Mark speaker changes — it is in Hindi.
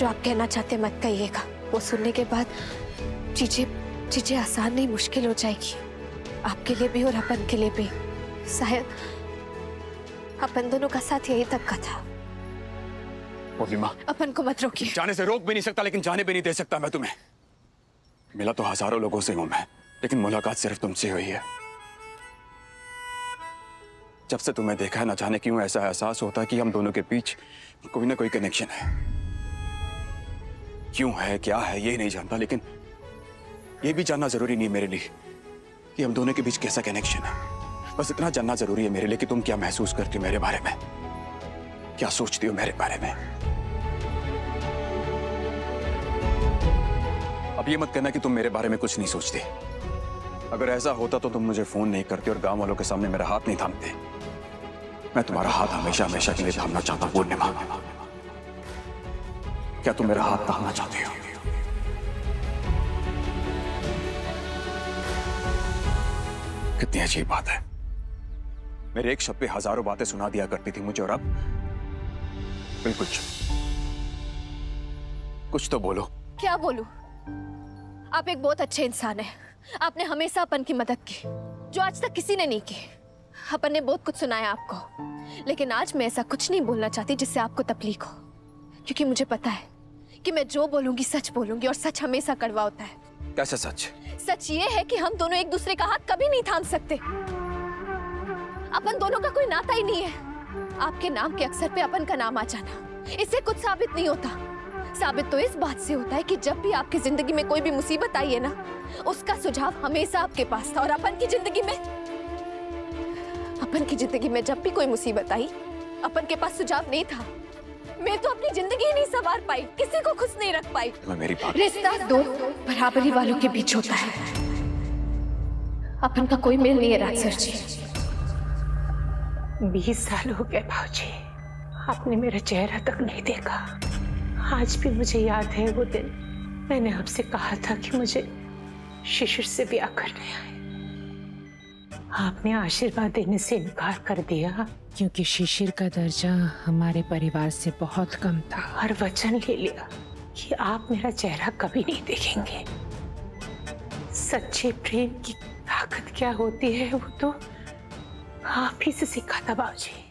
Speaker 1: जो आप कहना चाहते मत कहिएगा। वो सुनने के बाद चीज़ें चीज़ें आसान नहीं मुश्किल हो जाएगी। आपके लिए भी और अपन के लिए भी। शायद अपन दोनों का साथ यही तक का था।
Speaker 2: पूर्णिमा
Speaker 1: अपन को मत रोकिए।
Speaker 2: जाने से रोक भी नहीं सकता लेकिन जाने भी नहीं दे सकता मैं तुम्हें। मिला तो हज़ारों लोगों से हूँ मैं लेकिन मुलाकात सिर्फ़ तुमसे हुई है। जब से तुम्हें देखा है ना जाने क्यों ऐसा एहसास होता है कि हम दोनों के बीच कोई ना कोई कनेक्शन है। क्यों है, क्या है, ये नहीं जानता, लेकिन ये भी जानना ज़रूरी नहीं मेरे लिए कि हम दोनों के बीच कैसा कनेक्शन है। बस इतना जानना ज़रूरी है मेरे लिए कि तुम क्या महसूस करती हो मेरे बारे में? क्या सोचती हो मेरे बारे में? अब ये मत कहना कि तुम मेरे बारे में कुछ नहीं सोचते। अगर ऐसा होता तो तुम मुझे फ़ोन नहीं करते और गाँव वालों के सामने मेरा हाथ नहीं थामते। मैं तुम्हारा हाथ हमेशा हमेशा के लिए थामना चाहता हूँ पूर्णिमा क्या तुम मेरा हाथ थामना चाहते हो? कितनी अजीब बात है। मेरे एक शब्द पे हज़ारों बातें सुना दिया करती थी मुझे, और अब बिल्कुल कुछ तो बोलो।
Speaker 1: क्या बोलू? आप एक बहुत अच्छे इंसान हैं। आपने हमेशा अपन की मदद की, जो आज तक किसी ने नहीं की। अपन ने बहुत कुछ सुनाया आपको, लेकिन आज मैं ऐसा कुछ नहीं बोलना चाहती जिससे आपको तकलीफ़ हो। क्योंकि मुझे पता है कि मैं जो बोलूँगी सच बोलूँगी और सच हमेशा कड़वा होता है।
Speaker 2: कैसा सच?
Speaker 1: सच ये है कि हम दोनों एक दूसरे का हाथ कभी नहीं थाम सकते। अपन दोनों का कोई नाता ही नहीं है। आपके नाम के अक्सर पे अपन का नाम आ जाना इससे कुछ साबित नहीं होता। साबित तो इस बात से होता है कि जब भी आपकी ज़िंदगी में कोई भी मुसीबत आई है ना उसका सुझाव हमेशा आपके पास था और अपन की ज़िंदगी में अपन की ज़िंदगी में जब भी कोई मुसीबत आई अपन के पास सुझाव नहीं था। मैं तो अपनी ज़िंदगी ही नहीं संवार पाई। किसी को खुश नहीं रख पाई।
Speaker 2: तुम्हें मेरी बात
Speaker 1: रिश्ता दो बराबरी वालों के बीच होता है। अपन का कोई मेल नहीं है राजसर जी।
Speaker 3: बीस साल हो गए भाजी आपने मेरा चेहरा तक नहीं देखा। आज भी मुझे याद है वो दिन। मैंने आपसे कहा था कि मुझे शिशिर से ब्याह करने आए। आपने आशीर्वाद देने से इनकार कर दिया।
Speaker 4: क्योंकि शिशिर का दर्जा हमारे परिवार से बहुत कम था।
Speaker 3: और वचन ले लिया कि आप मेरा चेहरा कभी नहीं देखेंगे। सच्चे प्रेम की ताकत क्या होती है वो तो आप ही से सीखा था बाबूजी